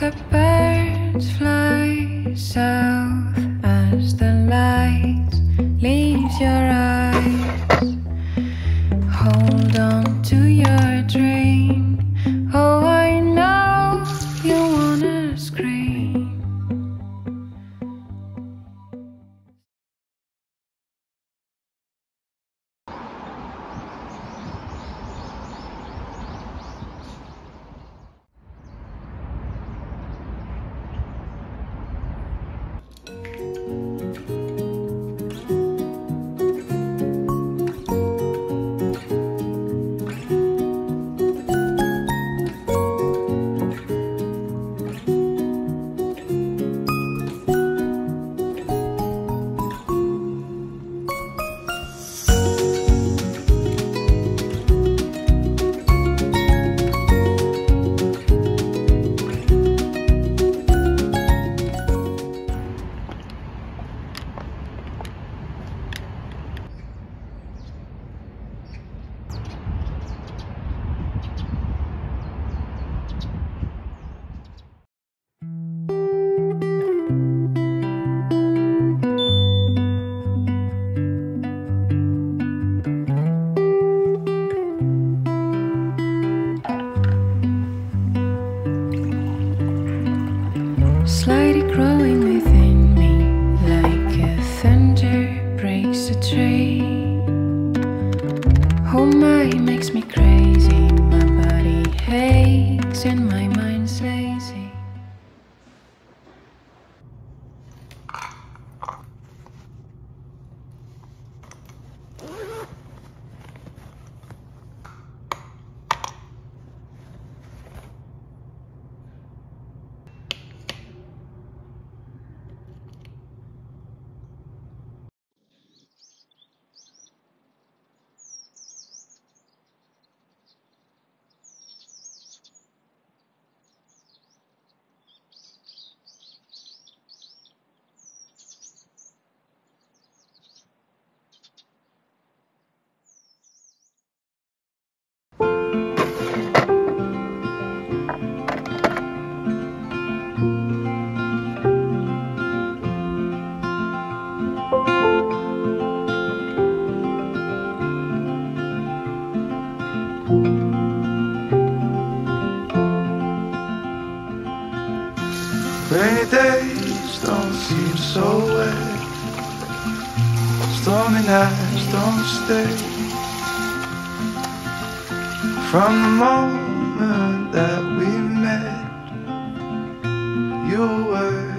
The birds fly south as the light Slightly growing within me, like a thunder breaks a tree. Oh my, makes me crazy. My body aches and my Rainy days don't seem so wet. Stormy nights don't stay. From the moment that we met, you were